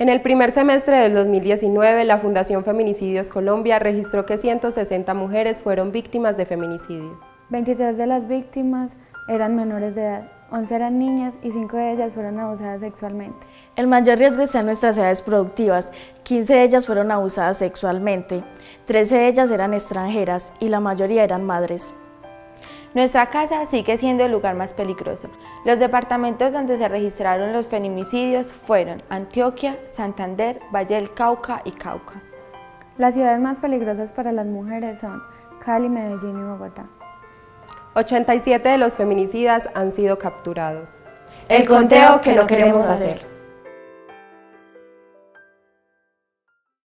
En el primer semestre del 2019, la Fundación Feminicidios Colombia registró que 160 mujeres fueron víctimas de feminicidio. 23 de las víctimas eran menores de edad, 11 eran niñas y 5 de ellas fueron abusadas sexualmente. El mayor riesgo está en nuestras edades productivas, 15 de ellas fueron abusadas sexualmente, 13 de ellas eran extranjeras y la mayoría eran madres. Nuestra casa sigue siendo el lugar más peligroso. Los departamentos donde se registraron los feminicidios fueron Antioquia, Santander, Valle del Cauca y Cauca. Las ciudades más peligrosas para las mujeres son Cali, Medellín y Bogotá. 87 de los feminicidas han sido capturados. El conteo que no queremos hacer.